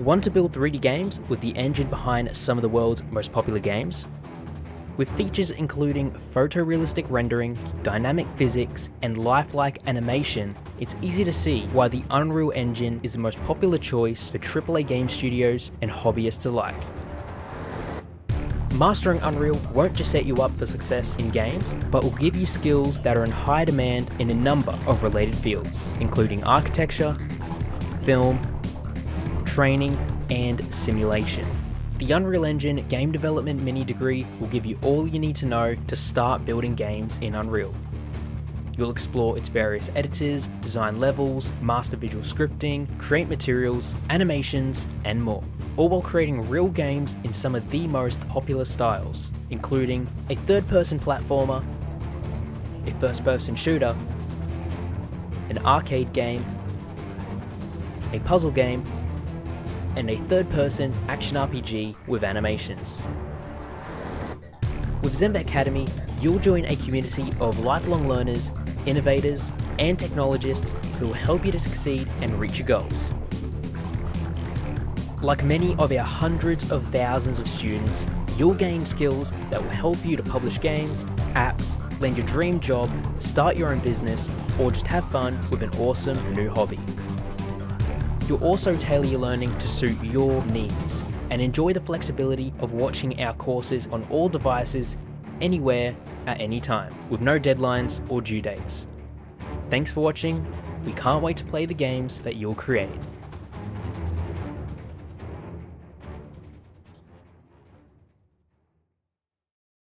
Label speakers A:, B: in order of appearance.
A: Want to build 3D games with the engine behind some of the world's most popular games? With features including photorealistic rendering, dynamic physics, and lifelike animation, it's easy to see why the Unreal Engine is the most popular choice for AAA game studios and hobbyists alike. Mastering Unreal won't just set you up for success in games, but will give you skills that are in high demand in a number of related fields, including architecture, film, training, and simulation. The Unreal Engine Game Development Mini Degree will give you all you need to know to start building games in Unreal. You'll explore its various editors, design levels, master visual scripting, create materials, animations, and more, all while creating real games in some of the most popular styles, including a third-person platformer, a first-person shooter, an arcade game, a puzzle game, and a third-person action RPG with animations. With Zenva Academy, you'll join a community of lifelong learners, innovators, and technologists who will help you to succeed and reach your goals. Like many of our hundreds of thousands of students, you'll gain skills that will help you to publish games, apps, land your dream job, start your own business, or just have fun with an awesome new hobby. You'll also tailor your learning to suit your needs and enjoy the flexibility of watching our courses on all devices, anywhere, at any time, with no deadlines or due dates. Thanks for watching, we can't wait to play the games that you'll create.